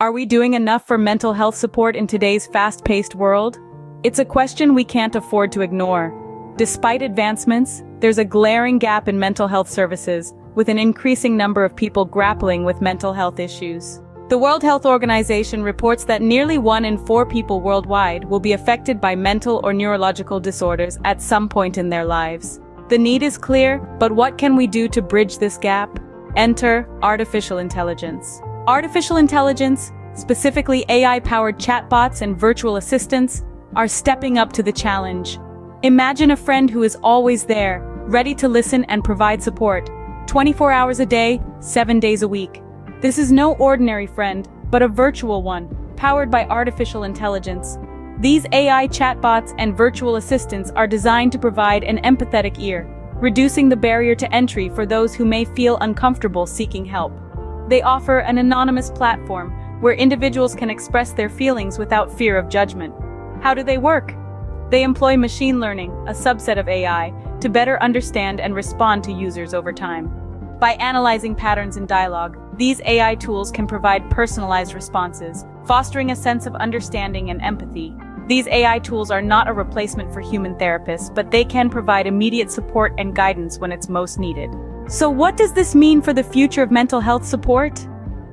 Are we doing enough for mental health support in today's fast-paced world? It's a question we can't afford to ignore. Despite advancements, there's a glaring gap in mental health services, with an increasing number of people grappling with mental health issues. The World Health Organization reports that nearly one in four people worldwide will be affected by mental or neurological disorders at some point in their lives. The need is clear, but what can we do to bridge this gap? Enter artificial intelligence. Artificial intelligence, specifically AI-powered chatbots and virtual assistants, are stepping up to the challenge. Imagine a friend who is always there, ready to listen and provide support, 24 hours a day, 7 days a week. This is no ordinary friend, but a virtual one, powered by artificial intelligence. These AI chatbots and virtual assistants are designed to provide an empathetic ear, reducing the barrier to entry for those who may feel uncomfortable seeking help. They offer an anonymous platform where individuals can express their feelings without fear of judgment. How do they work? They employ machine learning, a subset of AI, to better understand and respond to users over time. By analyzing patterns in dialogue, these AI tools can provide personalized responses, fostering a sense of understanding and empathy. These AI tools are not a replacement for human therapists, but they can provide immediate support and guidance when it's most needed. So what does this mean for the future of mental health support?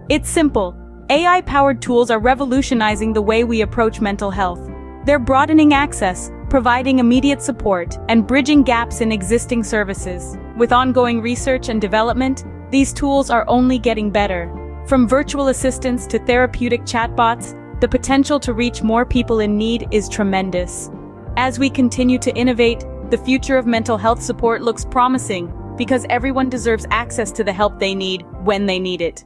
It's simple. AI-powered tools are revolutionizing the way we approach mental health. They're broadening access, providing immediate support, and bridging gaps in existing services. With ongoing research and development, these tools are only getting better. From virtual assistants to therapeutic chatbots, the potential to reach more people in need is tremendous. As we continue to innovate, the future of mental health support looks promising because everyone deserves access to the help they need when they need it.